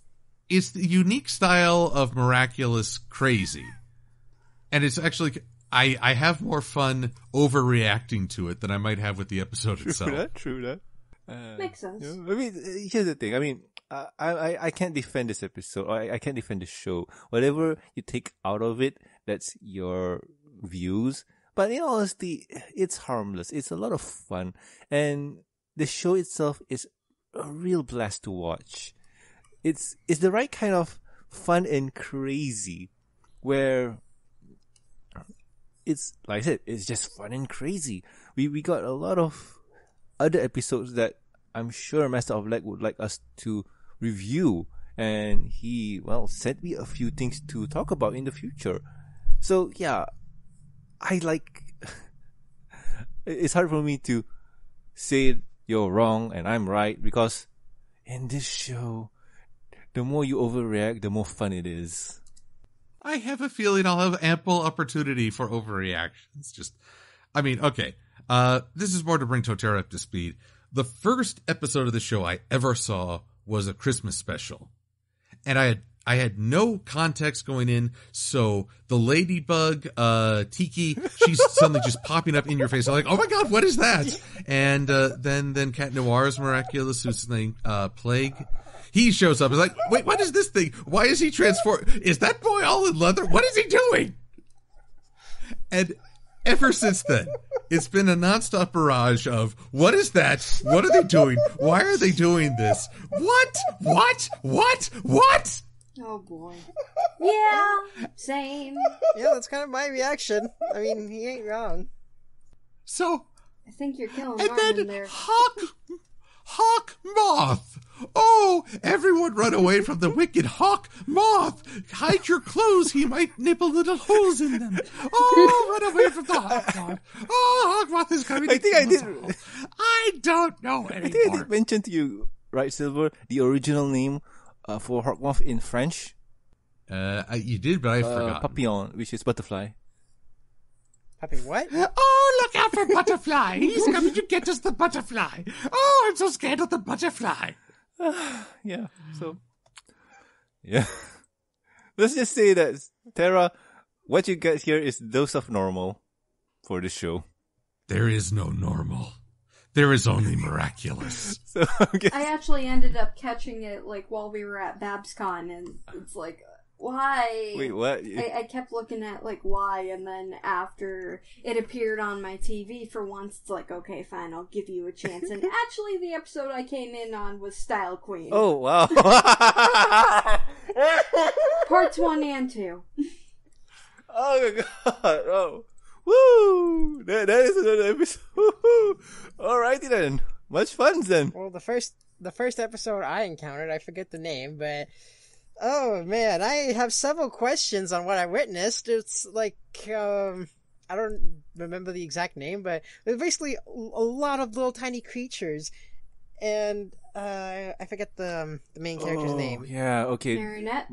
it's the unique style of miraculous crazy and it's actually i i have more fun overreacting to it than i might have with the episode True itself that. True that. Uh, Makes sense. you know, I mean, uh, here's the thing. I mean, I, I, I can't defend this episode. I, I can't defend the show. Whatever you take out of it, that's your views. But in honesty, it's harmless. It's a lot of fun. And the show itself is a real blast to watch. It's, it's the right kind of fun and crazy where it's, like I said, it's just fun and crazy. We, we got a lot of other episodes that I'm sure Master of Leg would like us to review. And he, well, sent me a few things to talk about in the future. So yeah, I like, [laughs] it's hard for me to say you're wrong and I'm right because in this show, the more you overreact, the more fun it is. I have a feeling I'll have ample opportunity for overreactions. Just, I mean, okay. Uh, this is more to bring Torterra up to speed. The first episode of the show I ever saw was a Christmas special. And I had, I had no context going in. So the ladybug, uh, Tikki, she's [laughs] suddenly just popping up in your face. I'm like, oh my God, what is that? [laughs] And, uh, then, then Cat Noir's miraculous, who's name, uh, Plagg. He shows up. He's like, wait, what is this thing? Why is he transform? Is that boy all in leather? What is he doing? And ever since then, it's been a nonstop barrage of what is that? What are they doing? Why are they doing this? What? What? What? What? Oh boy. Yeah, same. Yeah, that's kind of my reaction. I mean, he ain't wrong. So, I think you're killing and Marvin then there. Hawk, Hawk Moth. Everyone run away from the wicked Hawk Moth. Hide your clothes, he might nibble little holes in them. Oh, run away from the Hawk Moth. Oh, Hawk Moth is coming. I to think I kill us did- all. I don't know I think I anymore. did mention to you, right, Silver, the original name uh, for Hawkmoth in French, Uh, I, you did, but I uh, forgot. papillon, which is butterfly. Puppy, what? Oh, look out for Butterfly. He's coming to get us the butterfly. Oh, I'm so scared of the butterfly. [sighs] Yeah. So, yeah. [laughs] Let's just say that Terra, what you get here is dose of normal for the show. There is no normal. There is only miraculous. [laughs] So, okay. I actually ended up catching it like while we were at BabsCon, and it's like, why? Wait, what? I, I kept looking at like why, and then after it appeared on my TV for once, it's like, okay, fine, I'll give you a chance. And [laughs] actually, the episode I came in on was Style Queen, Oh, wow. [laughs] parts one and two. [laughs] oh, my God. Oh. Woo! That, that is another episode. Woo-hoo. Alrighty then. Much fun then. Well, the first the first episode I encountered, I forget the name, but oh man, I have several questions on what I witnessed. It's like um I don't remember the exact name, but there's basically a a lot of little tiny creatures, and uh, I forget the um, the main character's oh, name. Yeah, okay. Marinette.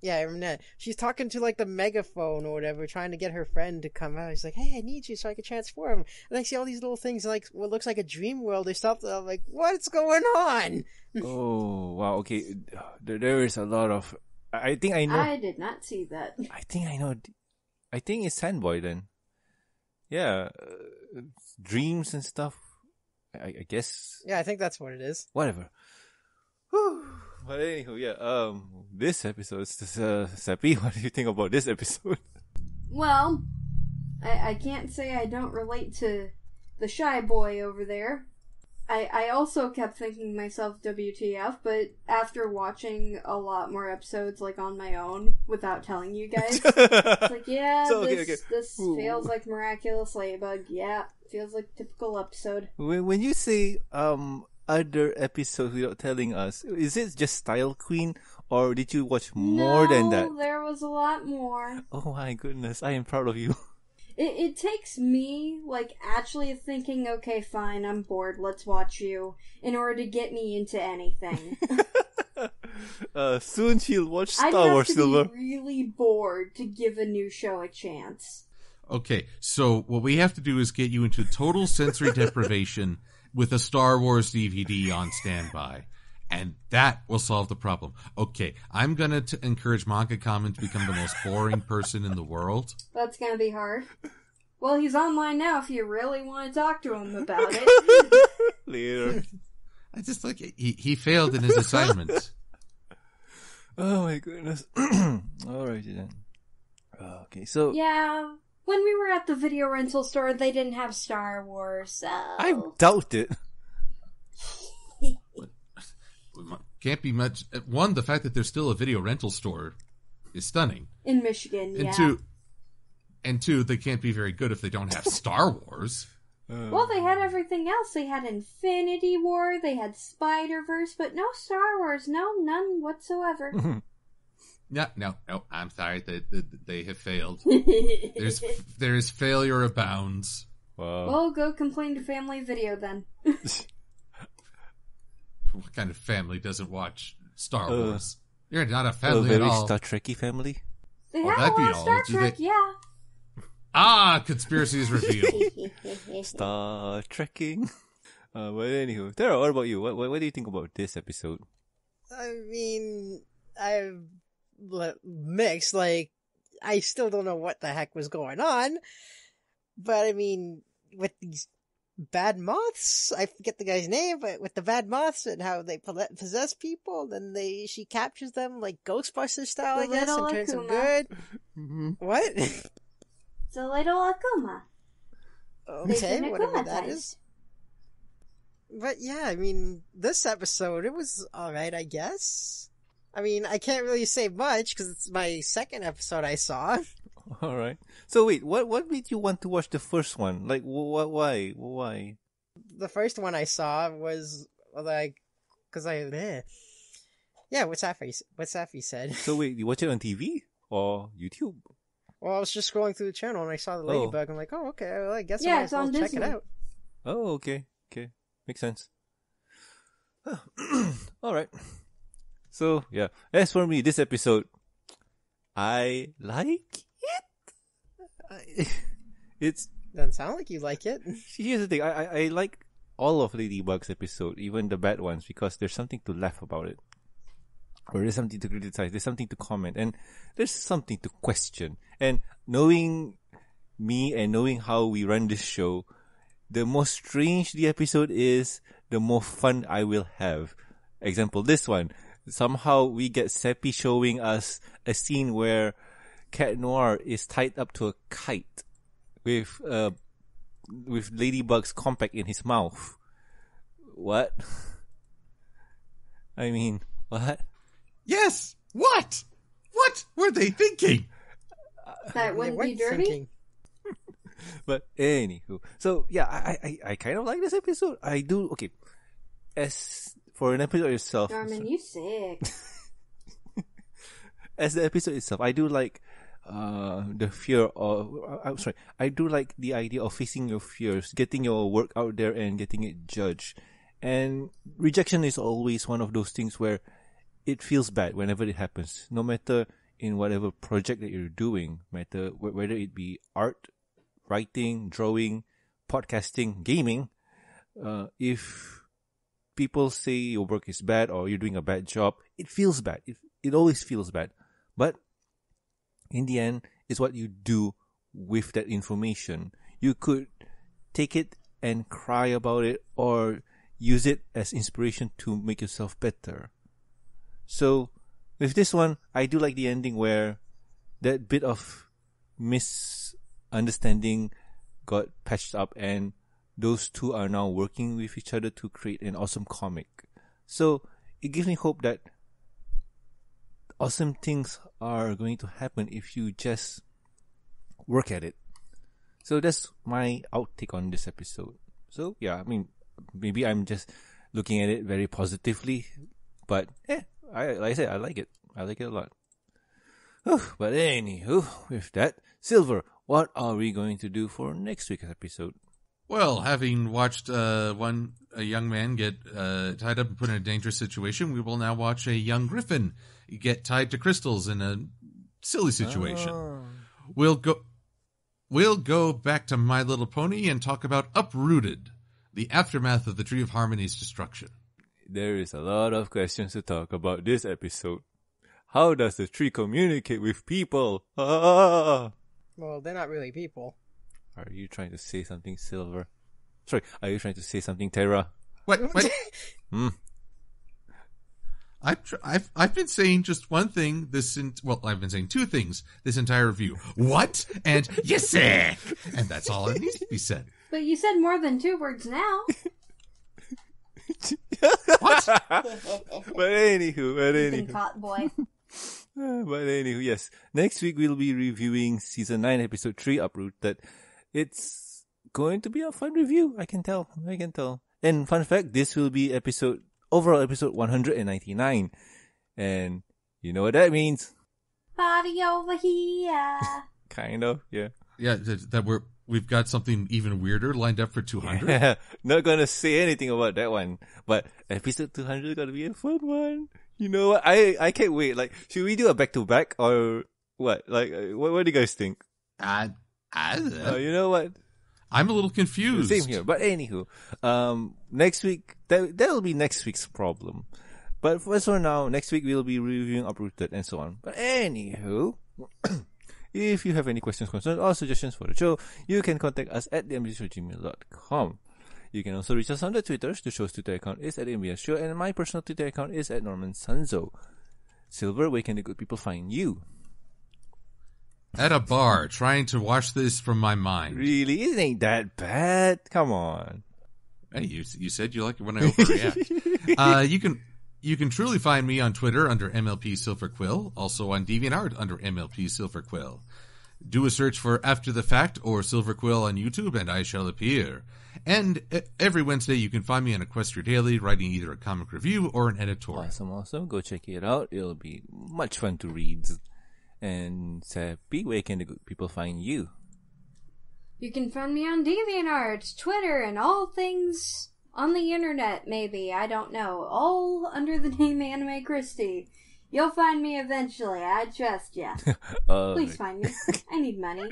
Yeah, I remember that. She's talking to like the megaphone or whatever, trying to get her friend to come out. He's like, "Hey, I need you so I can transform." And I see all these little things like what looks like a dream world or something. I'm like, "What's going on?" Oh wow. Okay, there, there is a lot of. I I think I know. I did not see that. I think I know. I think it's Sandboy then. Yeah, uh, dreams and stuff. I, I guess Yeah, I think that's what it is. whatever. Whew. But anywho, yeah. Um, this episode, is, uh, Seppi, [laughs] what do you think about this episode? [laughs] Well, I, I can't say I don't relate to the shy boy over there. I, I also kept thinking myself WTF, but after watching a lot more episodes like on my own without telling you guys, it's [laughs] like yeah, So, okay, this okay. this Ooh. feels like miraculous ladybug. Yeah, feels like typical episode. when when you say um other episodes without telling us, is it just Style Queen, or did you watch more than that? There was a lot more. Oh my goodness, I am proud of you. [laughs] It, it takes me, like, actually thinking, okay, fine, I'm bored, let's watch you, in order to get me into anything. [laughs] [laughs] uh, soon she'll watch I'd Star have Wars to Silver. be really bored to give a new show a chance. Okay, so what we have to do is get you into total sensory [laughs] deprivation with a Star Wars DVD on standby. And that will solve the problem. Okay, I'm gonna t- encourage Manga Common to become the most boring [laughs] person in the world. That's gonna be hard. Well, he's online now if you really want to talk to him about it. [laughs] Later. I just like he he failed in his assignment. [laughs] Oh my goodness. [clears throat] Alrighty then. Okay, so yeah, when we were at the video rental store, they didn't have Star Wars, so. I doubt it. Can't be much. One, the fact that there's still a video rental store is stunning. In Michigan, And yeah. two, and two, they can't be very good if they don't have Star Wars. [laughs] Uh, well, they had everything else. They had Infinity War, they had Spider Verse, but no Star Wars. No, none whatsoever. [laughs] No, no, no. I'm sorry. They, they, they have failed. [laughs] There's there is failure abounds. Wow. well, go complain to Family Video then. What kind of family doesn't watch Star Uh, Wars? You're not a a family at very all. Star Trekky family. They Oh, that'd be all. Star Do Trek, they- yeah. Ah, conspiracy is revealed. [laughs] Star Trekking. [laughs] Uh, but anywho, Terra, what about you? What, what what do you think about this episode? I mean, I'm mixed. Like, I still don't know what the heck was going on. But I mean, with these bad moths, I forget the guy's name, but with the bad moths and how they possess people, then they she captures them like Ghostbusters style, The I guess, and turns them Akuma. good. Mm-hmm. What? It's a little Akuma. Oh, okay, been whatever that akumatized. is. But yeah, I mean, this episode, it was alright, I guess. I mean, I can't really say much because it's my second episode I saw. [laughs] [laughs] All right. So wait, what what made you want to watch the first one? Like, what? Why? Why? The first one I saw was like, because I, eh. yeah, what Safi, what Safi said. So wait, you watch it on TV or YouTube? Well, I was just scrolling through the channel and I saw the Oh. ladybug. I'm like, oh, okay, well, I guess Yeah, I might as well check Disney. it out. Oh, okay, okay, makes sense. [clears throat] All right. So yeah, as for me, this episode, I like it. I, [laughs] it's Doesn't sound like you like it. [laughs] here's the thing. I, I I like all of Ladybug's episode, even the bad ones, because there's something to laugh about it, or there's something to criticize, there's something to comment, and there's something to question. And knowing me and knowing how we run this show, the more strange the episode is, the more fun I will have. Example, this one. Somehow we get Seppi showing us a scene where Cat Noir is tied up to a kite with uh with Ladybug's compact in his mouth. What? [laughs] I mean, what? yes. What? What were they thinking? That wouldn't be dirty? thinking. [laughs] But anywho, so yeah, I, I, I kind of like this episode. I do okay. As for an episode itself, Norman, you sick. [laughs] as the episode itself, I do like uh the fear of. uh, I'm sorry, I do like the idea of facing your fears, getting your work out there, and getting it judged. And rejection is always one of those things where it feels bad whenever it happens, no matter in whatever project that you're doing, matter whether it be art, writing, drawing, podcasting, gaming, uh, if people say your work is bad or you're doing a bad job, it feels bad. It, it always feels bad. But in the end, is what you do with that information. You could take it and cry about it or use it as inspiration to make yourself better. So with this one, I do like the ending where that bit of misunderstanding got patched up and those two are now working with each other to create an awesome comic. So it gives me hope that awesome things are going to happen if you just work at it. So that's my outtake on this episode. So yeah, I mean, maybe I'm just looking at it very positively, but yeah, I like I said, I like it. I like it a lot. But anywho, with that, Silver, what are we going to do for next week's episode? Well, having watched uh, one a young man get uh, tied up and put in a dangerous situation, we will now watch a young griffin get tied to crystals in a silly situation. Oh. We'll go. We'll go back to My Little Pony and talk about Uprooted, the aftermath of the Tree of Harmony's destruction. There is a lot of questions to talk about this episode. How does the tree communicate with people? Ah! Well, they're not really people. Are you trying to say something, Silver? Sorry, are you trying to say something, Terra? What? What? [laughs] Hmm. I've, tr- I've I've been saying just one thing this in, well I've been saying two things this entire review. What and yes sir, and that's all that needs to be said. But you said more than two words now. What? [laughs] But anywho, but Been anywho, caught, boy. Ah, [laughs] but anywho, yes. Next week we'll be reviewing season nine, episode three, Uprooted. It's going to be a fun review. I can tell. I can tell. And fun fact, this will be episode overall episode one hundred and ninety nine, and you know what that means? Party over here. [laughs] Kind of, yeah. Yeah, that, that we're we've got something even weirder lined up for two hundred. [laughs] Not gonna say anything about that one, but episode 200 is gonna be a fun one. You know what? I, I can't wait. Like, should we do a back to back or what? Like, uh, what, what do you guys think? I, I, uh, I, you know what? I'm a little confused. Same here. But anywho, um, next week, that, that'll be next week's problem. But for, for now, next week we'll be reviewing Uprooted and so on. But anywho, [clears throat] if you have any questions, concerns, or suggestions for the show, you can contact us at thembshow@gmail.com. You can also reach us on the Twitters. The show's Twitter account is at MBS Show, and my personal Twitter account is at Norman Sanzo. Silver, where can the good people find you? At a bar, trying to wash this from my mind. Really? It ain't that bad. Come on. Hey, you you said you like it when I overreact. [laughs] uh, you can you can truly find me on Twitter under MLP Silver Quill, also on DeviantArt under MLP Silver Quill. Do a search for After the Fact or Silver Quill on YouTube, and I shall appear. And every Wednesday, you can find me on Equestria Daily, writing either a comic review or an editorial. Awesome, awesome. Go check it out. It'll be much fun to read. And Seppi, where can the good people find you? You can find me on DeviantArt, Twitter, and all things on the internet, maybe. I don't know. All under the name Anime Christie. You'll find me eventually. I trust ya. Uh, Please find me. I need money.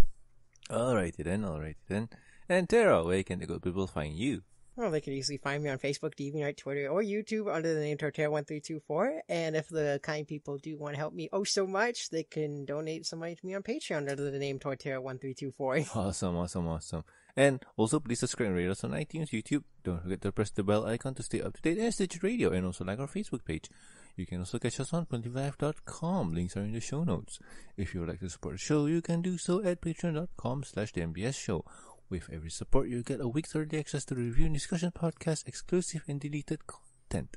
[laughs] Alrighty then, alrighty then. And Terra, where can the good people find you? Well, they could easily find me on Facebook, DeviantArt, Twitter, or YouTube under the name Torterra1324. And if the kind people do want to help me oh so much, they can donate some money to me on Patreon under the name Torterra1324. [laughs] Awesome, awesome, awesome. And also please subscribe and rate us on iTunes, YouTube. Don't forget to press the bell icon to stay up to date and Stitcher Radio and also like our Facebook page. You can also catch us on 25.com. Links are in the show notes. If you would like to support the show, you can do so at patreon.com slash the MBS show. With every support, you get a week's early access to the review and discussion podcast, exclusive and deleted content.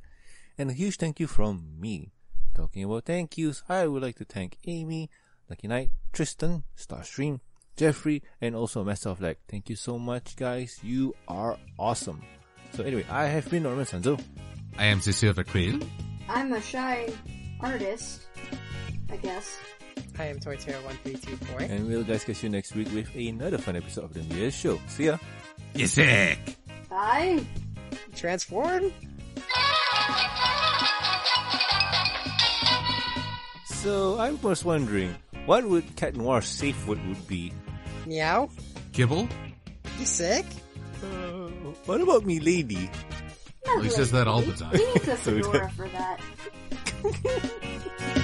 And a huge thank you from me. Talking about thank yous, I would like to thank Amy, Lucky Knight, Tristan, Starstream, Jeffrey, and also Master of Lag. Thank you so much, guys. You are awesome. So anyway, I have been Norman Sanzo. I am Silver Quill. I'm a shy artist, I guess. I am Torterra1324. And we'll guys catch you next week with another fun episode of the MBS show. See ya! You sick. Bye. Transform? So I was wondering, what would Cat Noir's safe word would be? Meow? Kibble? You sick? Uh, what about me, lady? Well, he says that all the time. He needs a [laughs] fedora for that. [laughs]